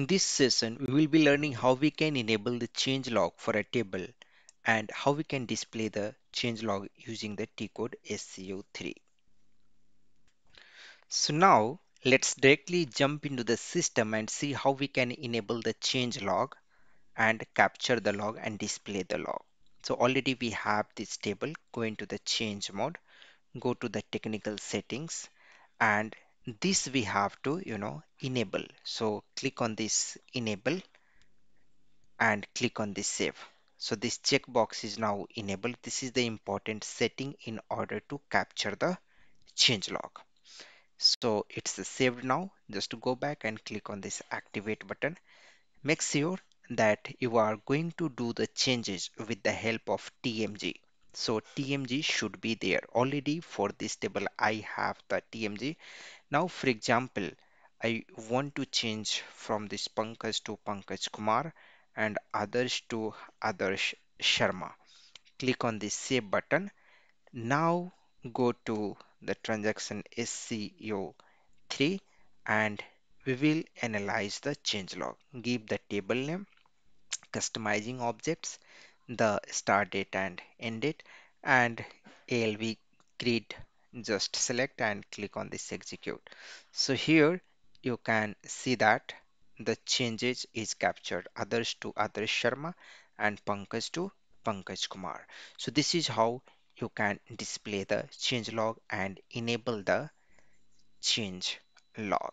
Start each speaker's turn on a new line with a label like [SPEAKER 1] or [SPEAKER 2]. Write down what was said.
[SPEAKER 1] In this session, we will be learning how we can enable the change log for a table and how we can display the change log using the T-code SCO3. So now let's directly jump into the system and see how we can enable the change log and capture the log and display the log. So already we have this table, go into the change mode, go to the technical settings and this we have to you know enable. So click on this enable and click on this save. So this checkbox is now enabled. This is the important setting in order to capture the change log. So it's saved now. Just to go back and click on this activate button. Make sure that you are going to do the changes with the help of TMG so TMG should be there already for this table I have the TMG now, for example, I want to change from this Pankaj to Pankaj Kumar and Adarsh to Adarsh Sharma. Click on the save button. Now go to the transaction SCO3 and we will analyze the change log. Give the table name, customizing objects, the start date and end date and ALV grid just select and click on this execute. So here you can see that the changes is captured Adarsh to Adarsh Sharma and Pankaj to Pankaj Kumar. So this is how you can display the change log and enable the change log